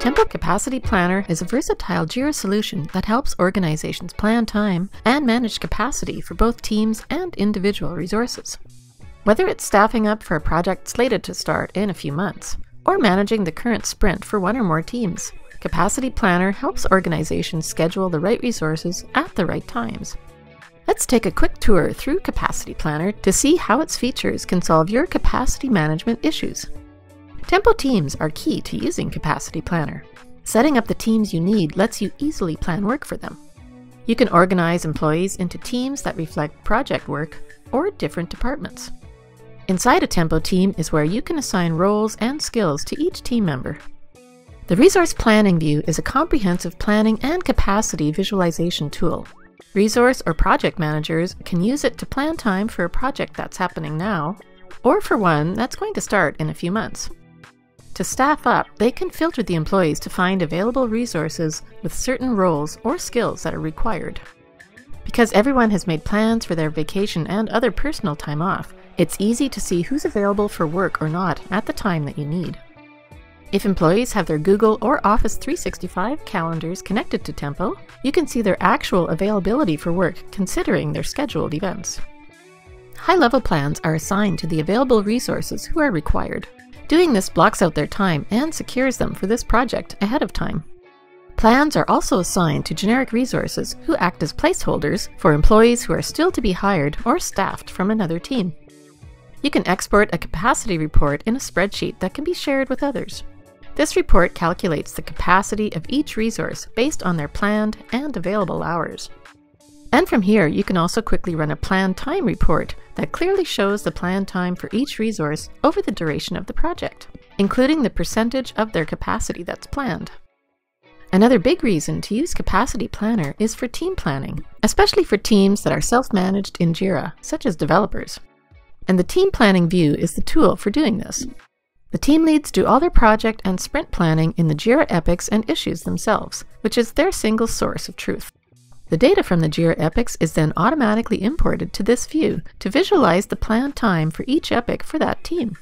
Tempo Capacity Planner is a versatile JIRA solution that helps organizations plan time and manage capacity for both teams and individual resources. Whether it's staffing up for a project slated to start in a few months, or managing the current sprint for one or more teams, Capacity Planner helps organizations schedule the right resources at the right times. Let's take a quick tour through Capacity Planner to see how its features can solve your capacity management issues. Tempo teams are key to using Capacity Planner. Setting up the teams you need lets you easily plan work for them. You can organize employees into teams that reflect project work or different departments. Inside a Tempo team is where you can assign roles and skills to each team member. The Resource Planning View is a comprehensive planning and capacity visualization tool. Resource or project managers can use it to plan time for a project that's happening now, or for one that's going to start in a few months. To staff up, they can filter the employees to find available resources with certain roles or skills that are required. Because everyone has made plans for their vacation and other personal time off, it's easy to see who's available for work or not at the time that you need. If employees have their Google or Office 365 calendars connected to Tempo, you can see their actual availability for work considering their scheduled events. High-level plans are assigned to the available resources who are required. Doing this blocks out their time and secures them for this project ahead of time. Plans are also assigned to generic resources who act as placeholders for employees who are still to be hired or staffed from another team. You can export a capacity report in a spreadsheet that can be shared with others. This report calculates the capacity of each resource based on their planned and available hours. And from here, you can also quickly run a planned time report that clearly shows the planned time for each resource over the duration of the project, including the percentage of their capacity that's planned. Another big reason to use Capacity Planner is for team planning, especially for teams that are self-managed in JIRA, such as developers. And the Team Planning view is the tool for doing this. The team leads do all their project and sprint planning in the JIRA epics and issues themselves, which is their single source of truth. The data from the JIRA epics is then automatically imported to this view to visualize the planned time for each epic for that team.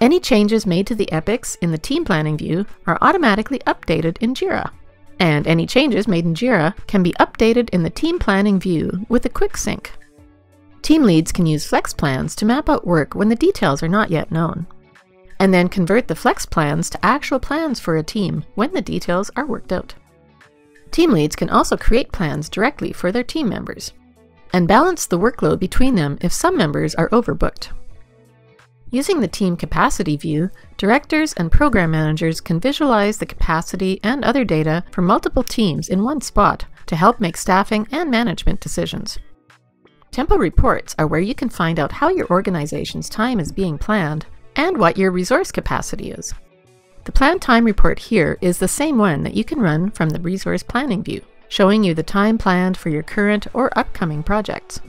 Any changes made to the epics in the team planning view are automatically updated in JIRA. And any changes made in JIRA can be updated in the team planning view with a quick sync. Team leads can use flex plans to map out work when the details are not yet known, and then convert the flex plans to actual plans for a team when the details are worked out. Team leads can also create plans directly for their team members and balance the workload between them if some members are overbooked. Using the Team Capacity view, directors and program managers can visualize the capacity and other data for multiple teams in one spot to help make staffing and management decisions. Tempo reports are where you can find out how your organization's time is being planned and what your resource capacity is. The Plan Time report here is the same one that you can run from the Resource Planning view, showing you the time planned for your current or upcoming projects.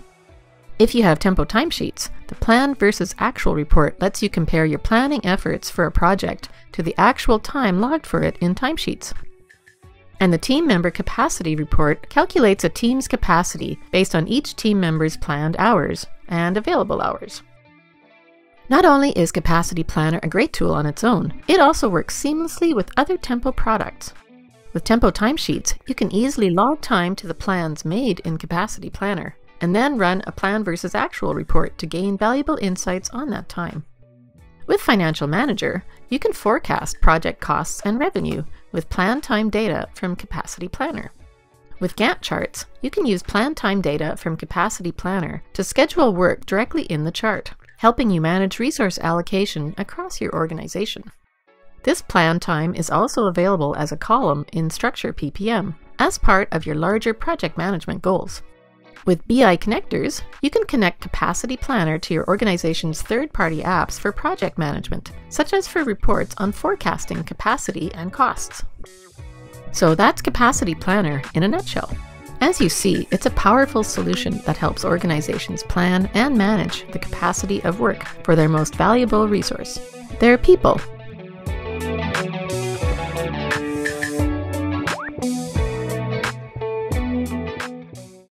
If you have Tempo timesheets, the plan versus actual report lets you compare your planning efforts for a project to the actual time logged for it in timesheets. And the team member capacity report calculates a team's capacity based on each team member's planned hours and available hours. Not only is Capacity Planner a great tool on its own, it also works seamlessly with other Tempo products. With Tempo timesheets, you can easily log time to the plans made in Capacity Planner, and then run a plan versus actual report to gain valuable insights on that time. With Financial Manager, you can forecast project costs and revenue with plan time data from Capacity Planner. With Gantt charts, you can use plan time data from Capacity Planner to schedule work directly in the chart helping you manage resource allocation across your organization. This plan time is also available as a column in Structure PPM as part of your larger project management goals. With BI connectors, you can connect Capacity Planner to your organization's third-party apps for project management, such as for reports on forecasting capacity and costs. So that's Capacity Planner in a nutshell. As you see, it's a powerful solution that helps organizations plan and manage the capacity of work for their most valuable resource, their people.